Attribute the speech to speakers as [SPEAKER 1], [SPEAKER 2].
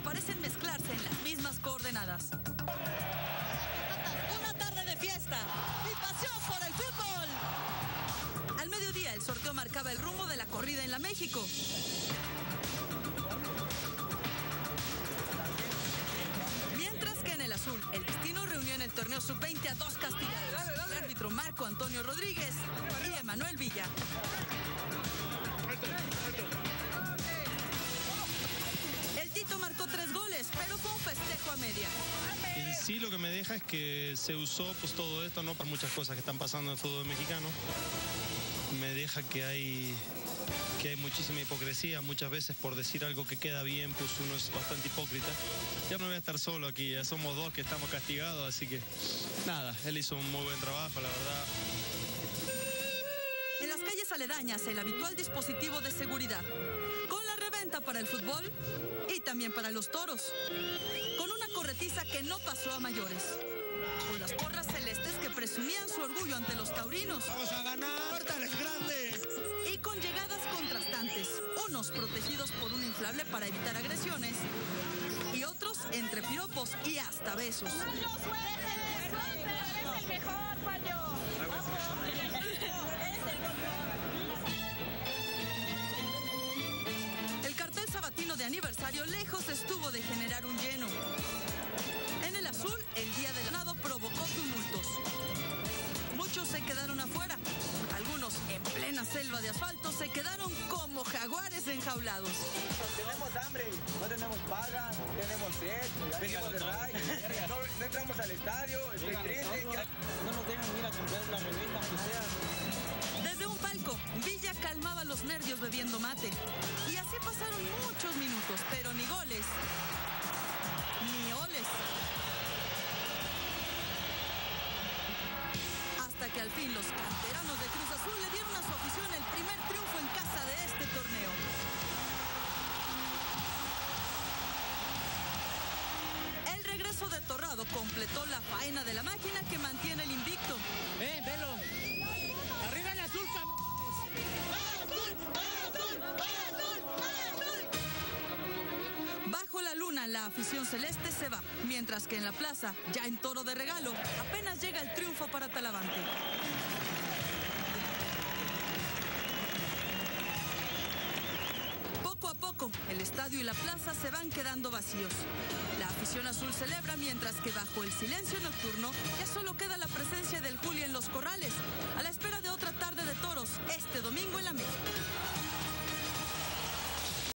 [SPEAKER 1] parecen mezclarse en las mismas coordenadas. Una tarde de fiesta y pasión por el fútbol. Al mediodía, el sorteo marcaba el rumbo de la corrida en la México. Mientras que en el azul, el destino reunió en el torneo sub-20 a dos castigados. El árbitro Marco Antonio Rodríguez y Emanuel Villa. Tres goles, pero fue un festejo a media.
[SPEAKER 2] En sí lo que me deja es que se usó pues todo esto no para muchas cosas que están pasando en el fútbol mexicano. Me deja que hay que hay muchísima hipocresía muchas veces por decir algo que queda bien, pues uno es bastante hipócrita. Ya no voy a estar solo aquí, ya somos dos que estamos castigados, así que nada, él hizo un muy buen trabajo, la verdad.
[SPEAKER 1] En las calles aledañas, el habitual dispositivo de seguridad. Con para el fútbol y también para los toros. Con una corretiza que no pasó a mayores. Con las porras celestes que presumían su orgullo ante los taurinos.
[SPEAKER 3] Vamos a ganar, Hortal es grande.
[SPEAKER 1] Y con llegadas contrastantes. Unos protegidos por un inflable para evitar agresiones. Y otros entre piropos y hasta besos.
[SPEAKER 4] ¡Eres el mejor, Payo!
[SPEAKER 1] El lejos estuvo de generar un lleno. En el azul, el día del ganado provocó tumultos. Muchos se quedaron afuera. Algunos, en plena selva de asfalto, se quedaron como jaguares enjaulados.
[SPEAKER 5] Tenemos hambre, no tenemos paga, tenemos sed, venimos de RAI, no, no entramos al estadio, estoy triste.
[SPEAKER 6] No nos dejan ir a comprar la reventa, aunque sea.
[SPEAKER 1] Bebiendo mate. Y así pasaron muchos minutos, pero ni goles, ni oles. Hasta que al fin los canteranos de Cruz Azul le dieron a su afición el primer triunfo en casa de este torneo. El regreso de Torrado completó la faena de la máquina que mantiene el invicto.
[SPEAKER 6] ¡Eh, velo!
[SPEAKER 1] Bajo la luna, la afición celeste se va, mientras que en la plaza, ya en toro de regalo, apenas llega el triunfo para Talavante. Poco a poco, el estadio y la plaza se van quedando vacíos. La afición azul celebra mientras que bajo el silencio nocturno ya solo queda la presencia del Juli en los corrales, a la espera de otra tarde de toros este domingo en la México.